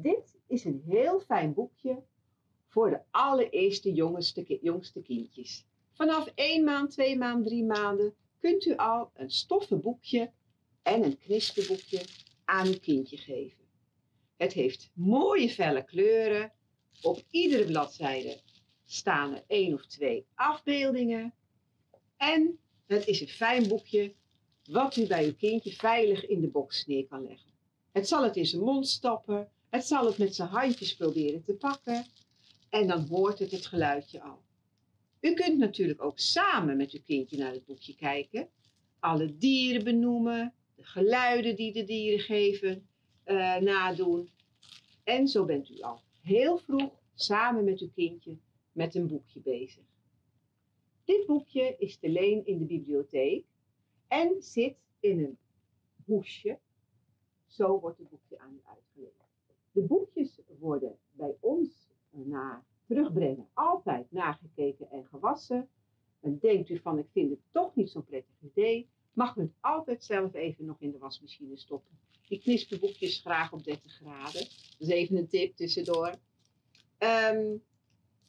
Dit is een heel fijn boekje voor de allereerste jongste, jongste kindjes. Vanaf 1 maand, 2 maand, 3 maanden kunt u al een stoffen boekje en een knispenboekje aan uw kindje geven. Het heeft mooie felle kleuren. Op iedere bladzijde staan er één of twee afbeeldingen. En het is een fijn boekje wat u bij uw kindje veilig in de box neer kan leggen. Het zal het in zijn mond stoppen. Het zal het met zijn handjes proberen te pakken. En dan hoort het het geluidje al. U kunt natuurlijk ook samen met uw kindje naar het boekje kijken. Alle dieren benoemen, de geluiden die de dieren geven, uh, nadoen. En zo bent u al heel vroeg samen met uw kindje met een boekje bezig. Dit boekje is te leen in de bibliotheek en zit in een hoesje. Zo wordt het boekje aan u uitgeleend. De boekjes worden bij ons na terugbrengen altijd nagekeken en gewassen. En denkt u van ik vind het toch niet zo'n prettig idee, mag u het altijd zelf even nog in de wasmachine stoppen. Die knispenboekjes graag op 30 graden. Dat is even een tip tussendoor. Um,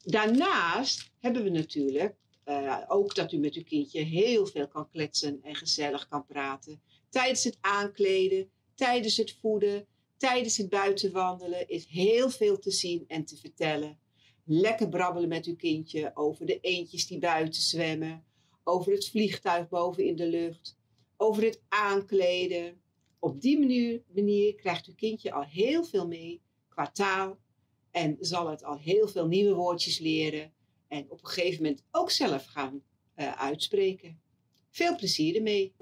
daarnaast hebben we natuurlijk uh, ook dat u met uw kindje heel veel kan kletsen en gezellig kan praten. Tijdens het aankleden, tijdens het voeden, tijdens het buitenwandelen is heel veel te zien en te vertellen. Lekker brabbelen met uw kindje over de eendjes die buiten zwemmen, over het vliegtuig boven in de lucht, over het aankleden. Op die manier, manier krijgt uw kindje al heel veel mee qua taal en zal het al heel veel nieuwe woordjes leren en op een gegeven moment ook zelf gaan uh, uitspreken. Veel plezier ermee!